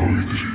sorry